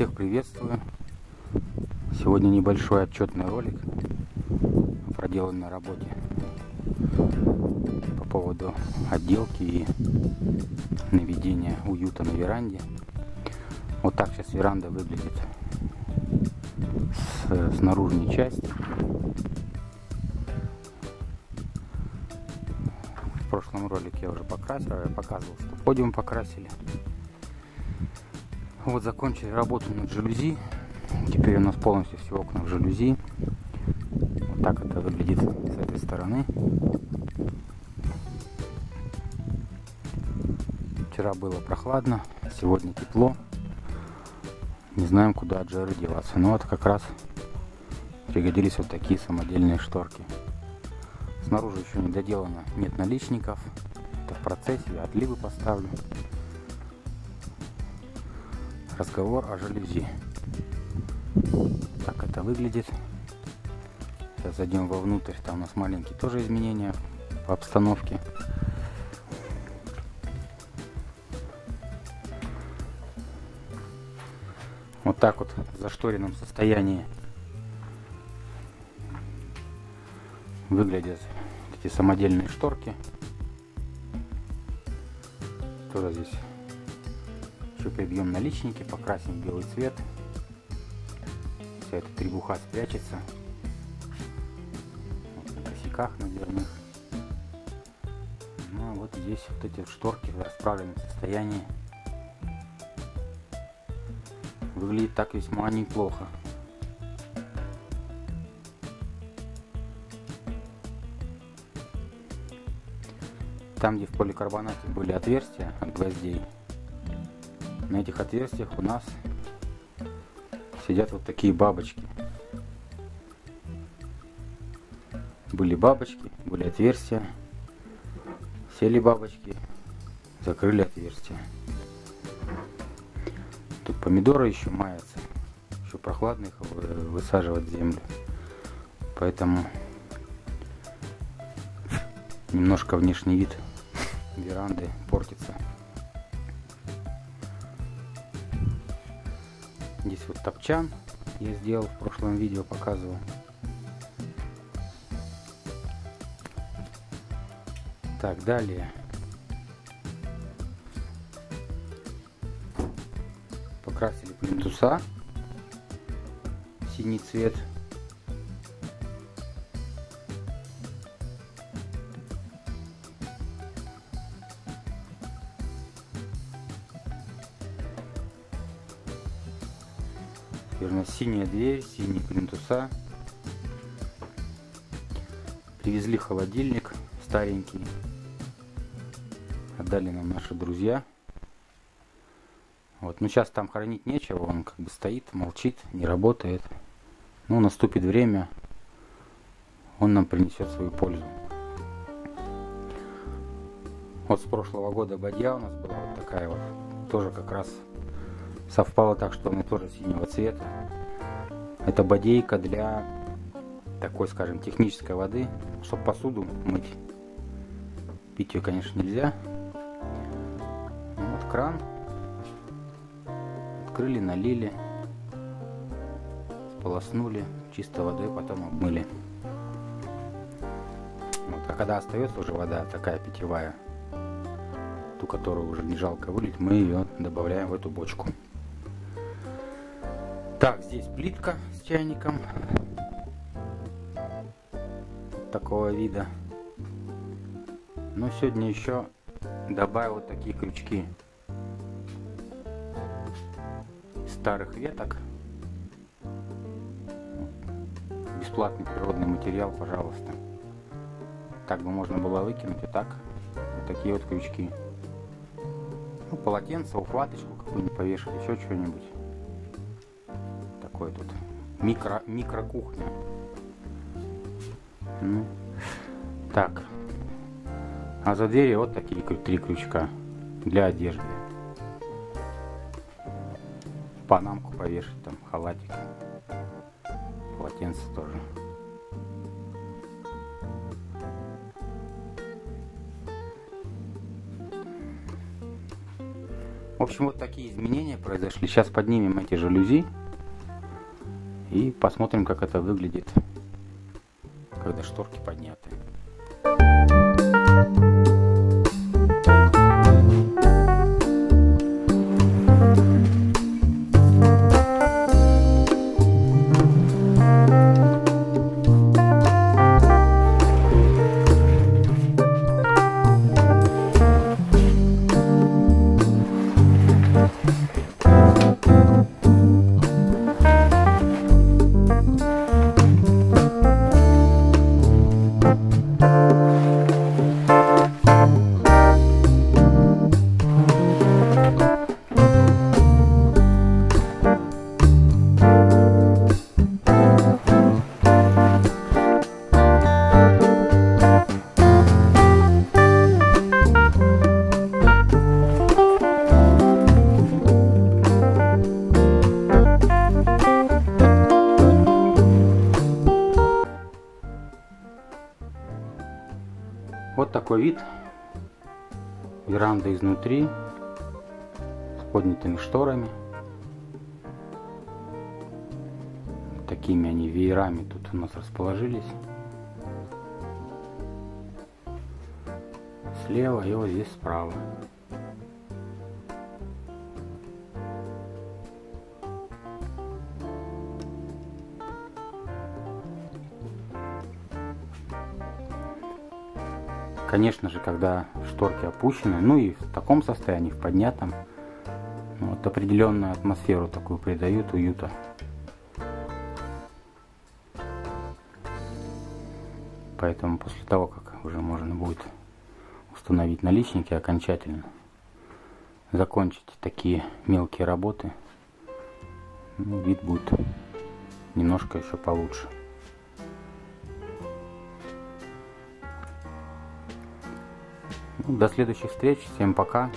Всех приветствую. Сегодня небольшой отчетный ролик о проделанной работе по поводу отделки и наведения уюта на веранде. Вот так сейчас веранда выглядит с, с наружной части. В прошлом ролике я уже покрасил, я показывал, что подиум покрасили. Вот закончили работу над жалюзи. Теперь у нас полностью все окна в жалюзи. Вот так это выглядит с этой стороны. Вчера было прохладно, сегодня тепло. Не знаем, куда от жары деваться. Но вот как раз пригодились вот такие самодельные шторки. Снаружи еще не доделано, нет наличников. Это в процессе, отливы поставлю разговор о жалюзи. Так это выглядит. Сейчас зайдем вовнутрь. Там у нас маленькие тоже изменения по обстановке. Вот так вот в зашторенном состоянии выглядят эти самодельные шторки. Тоже здесь еще прибьем наличники, покрасим белый цвет. Вся эта требуха спрячется. Вот на косяках наверное. Ну а вот здесь вот эти шторки в расправленном состоянии. Выглядит так весьма неплохо. Там, где в поликарбонате были отверстия от гвоздей, на этих отверстиях у нас сидят вот такие бабочки. Были бабочки, были отверстия. Сели бабочки, закрыли отверстия. Тут помидоры еще маятся. Еще прохладно их высаживать в землю. Поэтому немножко внешний вид веранды портится. Здесь вот топчан я сделал в прошлом видео, показывал. Так, далее. Покрасили плинтуса. Синий цвет. Теперь синяя дверь, синие плинтуса. Привезли холодильник старенький. Отдали нам наши друзья. Вот, ну сейчас там хранить нечего, он как бы стоит, молчит, не работает. Ну, наступит время, он нам принесет свою пользу. Вот с прошлого года бадья у нас была вот такая вот, тоже как раз совпало так, что она тоже синего цвета. Это бодейка для такой, скажем, технической воды, чтобы посуду мыть. Пить ее, конечно, нельзя. Ну вот кран. Открыли, налили. Сполоснули чистой водой, потом обмыли. Вот. А когда остается уже вода такая питьевая, ту, которую уже не жалко вылить, мы ее добавляем в эту бочку. Так, здесь плитка с чайником. Такого вида. Но сегодня еще добавил вот такие крючки. Старых веток. Бесплатный природный материал, пожалуйста. Так бы можно было выкинуть, и так вот такие вот крючки. Ну, полотенце, ухваточку какую-нибудь повешать, еще что-нибудь такой тут микро, микро кухня. Ну, так. А за дверью вот такие три крючка для одежды. Панамку повешать, там халатик. Полотенце тоже. В общем, вот такие изменения произошли. Сейчас поднимем эти жалюзи и посмотрим, как это выглядит, когда шторки подняты. Вот такой вид. Веранда изнутри. С поднятыми шторами. Такими они веерами тут у нас расположились. Слева и вот здесь справа. Конечно же, когда шторки опущены, ну и в таком состоянии, в поднятом, вот определенную атмосферу такую придают уюта. Поэтому после того, как уже можно будет установить наличники окончательно, закончить такие мелкие работы, ну, вид будет немножко еще получше. До следующих встреч. Всем пока.